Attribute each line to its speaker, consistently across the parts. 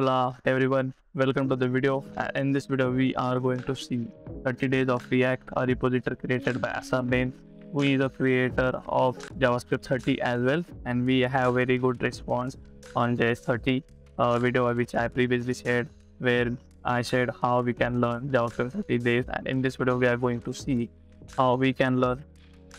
Speaker 1: Hola everyone, welcome to the video. In this video, we are going to see 30 days of React, a repository created by Asabeneh, who is a creator of JavaScript 30 as well. And we have very good response on JS30 uh, video which I previously shared, where I shared how we can learn JavaScript 30 days. And in this video, we are going to see how we can learn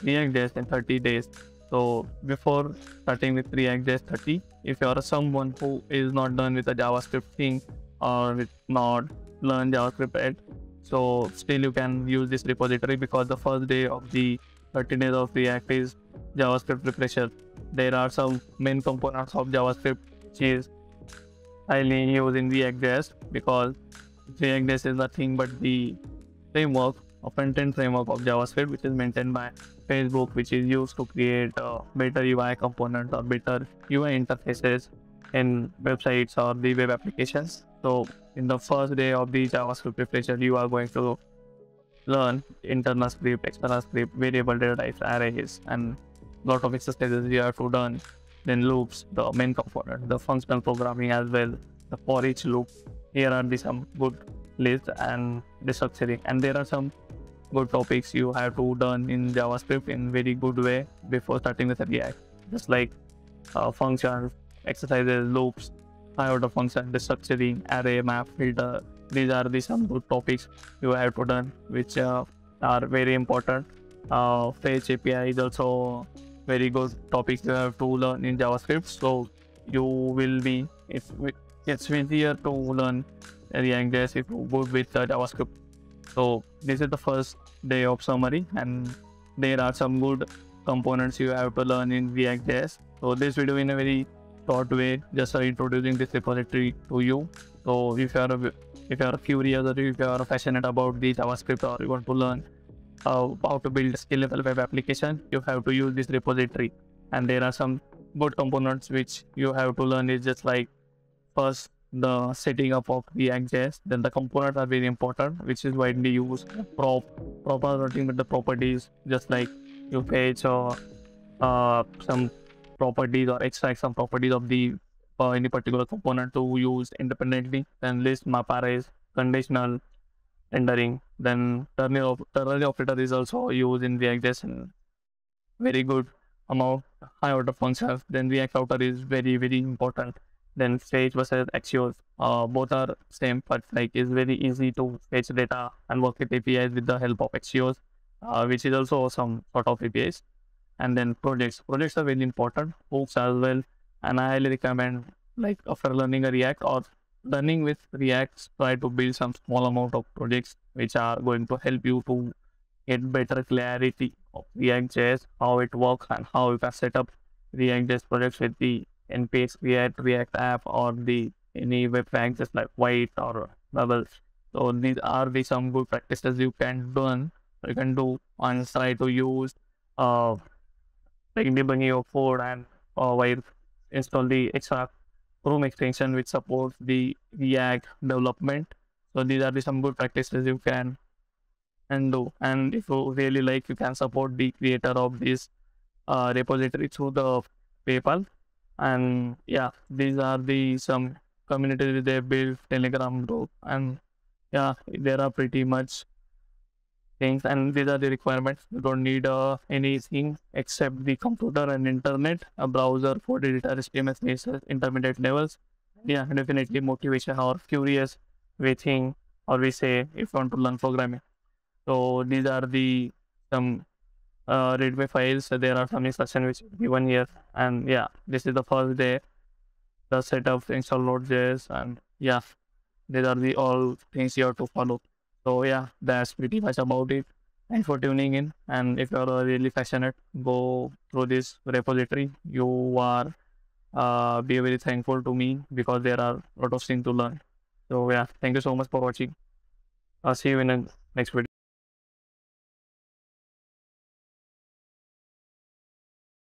Speaker 1: React JS in 30 days. So before starting with React JS 30, if you are someone who is not done with the JavaScript thing or with not learn JavaScript yet, so still you can use this repository because the first day of the 30 days of React is JavaScript refresher. There are some main components of JavaScript which is highly used in React JS because React JS is nothing but the framework a front-end framework of JavaScript, which is maintained by Facebook, which is used to create uh, better UI components or better UI interfaces in websites or the web applications. So, in the first day of the JavaScript refresher, you are going to learn internal script, external script, variable data types, arrays, and lot of exercises you have to learn. Then loops, the main component, the functional programming as well, the for each loop. Here are the some good list and destructuring, and there are some good topics you have to learn in JavaScript in very good way before starting with React. Just like uh, functions, exercises, loops, high order function, destructuring, array, map, filter. These are the some good topics you have to learn, which uh, are very important. Uh, Fetch API is also very good topics you have to learn in JavaScript. So you will be it's it's easier to learn React JS if you with uh, JavaScript so this is the first day of summary and there are some good components you have to learn in React.js. So this video in a very short way, just introducing this repository to you. So if you are if you are curious or if you are passionate about the JavaScript or you want to learn uh, how to build a scalable web application, you have to use this repository. And there are some good components which you have to learn is just like first the setting up of React.js. Then the components are very important, which is widely used. Prop, proper routing with the properties, just like you fetch or uh, some properties or extract some properties of the uh, any particular component to use independently. Then list, map arrays, conditional rendering. Then ternary, ternary operator is also used in React.js and very good amount high order functions. Then React router is very very important then fetch versus Axios. Uh, both are same, but like it's very easy to fetch data and work with APIs with the help of Axios, uh, which is also some sort of APIs. And then projects. Projects are very important. Hooks as well. And I highly recommend like after learning a React or learning with React, try to build some small amount of projects which are going to help you to get better clarity of React.js, how it works and how you can set up React.js projects with the npx create react app or the any web just like Vite or bubbles so these are the some good practices you can do you can do and try to use uh like debugging your code and uh, while install the extra chrome extension which supports the react development. So these are the some good practices you can and do. And if you really like you can support the creator of this uh, repository through the paypal and yeah these are the some communities they built telegram group. And yeah there are pretty much things. And these are the requirements. You don't need uh, anything except the computer and internet a browser for editor html css intermediate levels. Yeah definitely motivation or curious we think or we say if you want to learn programming. So these are the some uh, readme files. So there are some instructions which given here. And yeah, this is the first day. The setup install Node.js and yeah, these are the all things you have to follow. So yeah, that's pretty much about it. Thanks for tuning in. And if you're really passionate, go through this repository. You are uh, be very thankful to me because there are a lot of things to learn. So yeah, thank you so much for watching. I'll see you in the next video.